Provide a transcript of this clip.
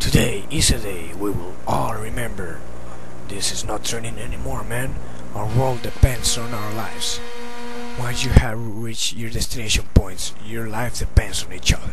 Today is a day we will all remember. This is not turning anymore, man. Our world depends on our lives. Once you have reached your destination points, your life depends on each other.